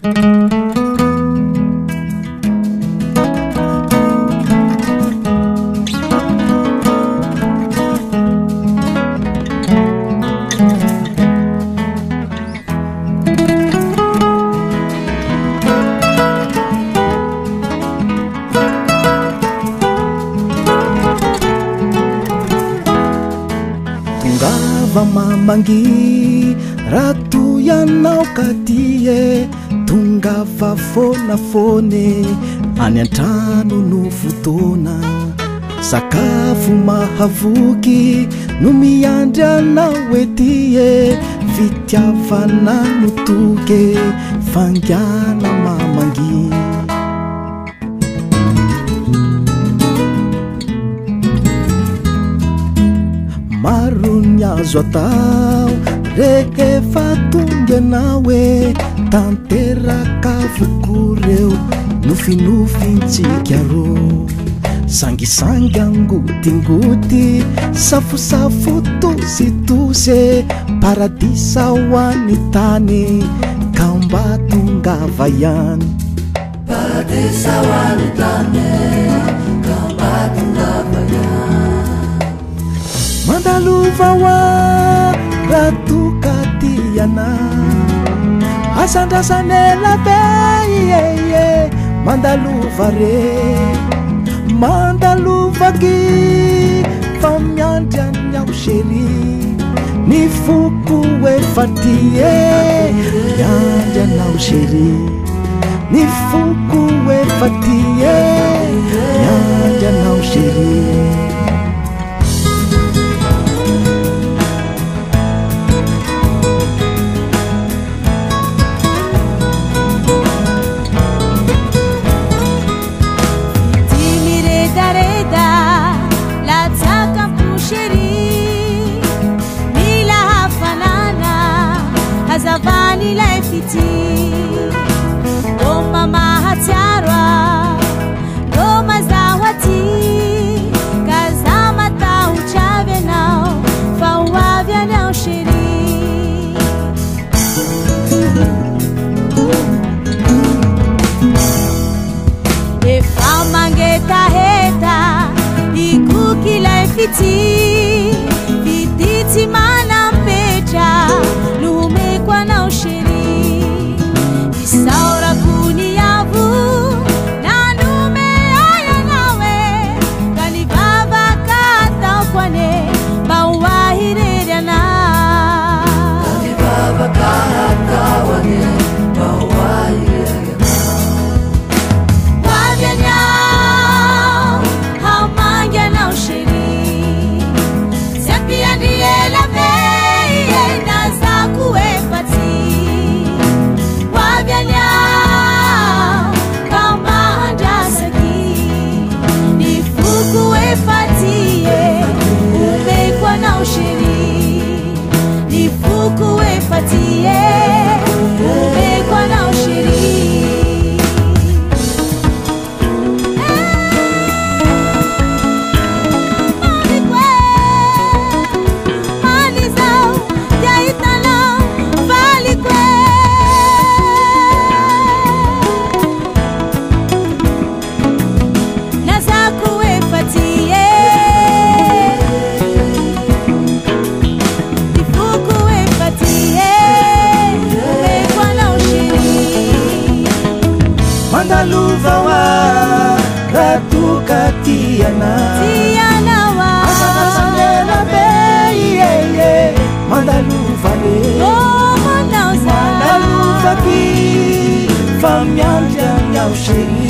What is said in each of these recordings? tunga va mamangi ratu yanaokatiye tonga fafonafone anyan-trano no fotona sakafo mahavoky no miandry ana hoe ty e fitiavana notoke fangana mamangi maro ny azo atao reke fatongyanaoe tanteraka voko reo nofinofintsikaro sangisangy angotingoty safosafo tosi toze paradisa o ani tany kambatongava ihany mandalova o a ratoka ty ana sandrasanelabe ee mandalovare mandalovaky fa myandry anyao sery ny foko efatie miandryanaoseri ny foko efatie miandryanaoseri laefit dôma mahatiaroa doma zaoati kazamataho chavyenao faoavyaneao seri efaomangetaheta ikokilaefit 那哇慢如烦你我到如发的放娘讲要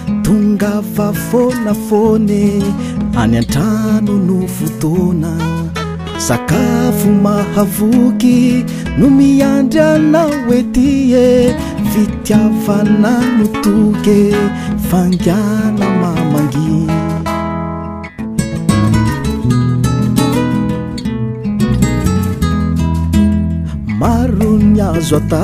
ongafa fonafone any an-trano no fotona sakafo mahavoky no miandryana hoety e fitiavana no toke fangana mamagi maro ny azo at